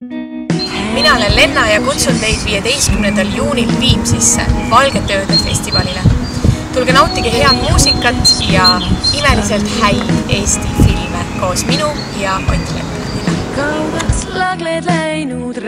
mina olen Lenna ja kutsun teid viieteistkümnendal juunil Viimsisse Valgete ööde festivalile. tulge nautige head muusikat ja imeliselt häid Eesti filme koos minu ja Ott Lepperniga. kaugeks lagled läinud rända